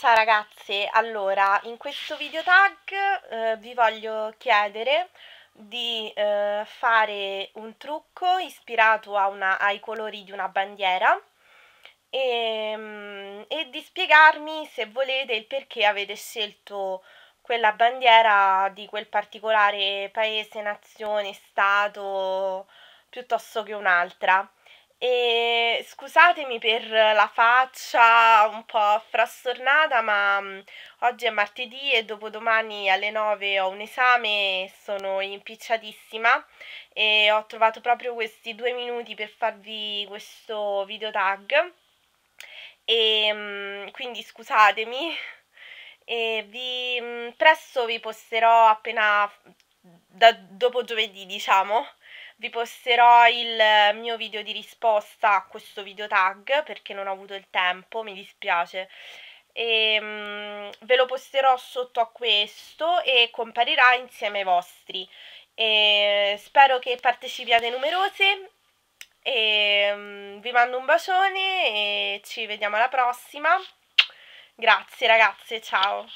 Ciao ragazze, allora in questo video tag eh, vi voglio chiedere di eh, fare un trucco ispirato una, ai colori di una bandiera e, mm, e di spiegarmi se volete il perché avete scelto quella bandiera di quel particolare paese, nazione, stato piuttosto che un'altra. E scusatemi per la faccia un po' frastornata, ma mm, oggi è martedì e dopodomani alle 9 ho un esame, sono impicciatissima e ho trovato proprio questi due minuti per farvi questo video tag. E mm, quindi scusatemi. E vi, mm, presto vi posterò appena da, dopo giovedì, diciamo vi posterò il mio video di risposta a questo video tag perché non ho avuto il tempo, mi dispiace. E, um, ve lo posterò sotto a questo e comparirà insieme ai vostri. E spero che partecipiate numerose e um, vi mando un bacione e ci vediamo alla prossima. Grazie ragazze, ciao!